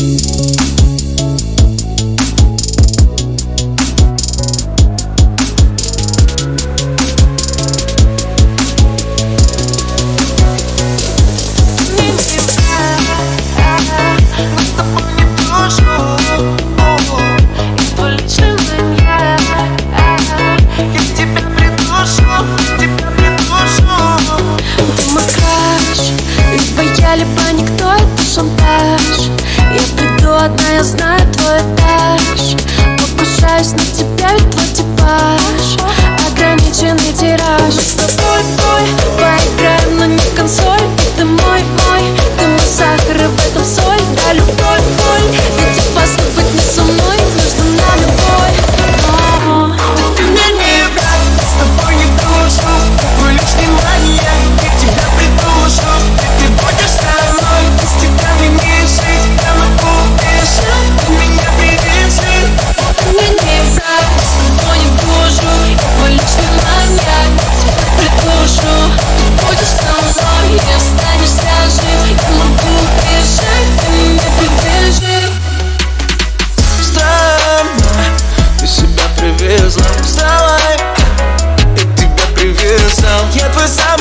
Thank знаю твой этаж Покушаюсь на тебя, ведь твой типаж. Ограниченный тираж. Мы с тобой, бой, поиграем i'm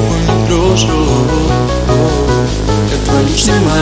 encuentro yo. Te tu encima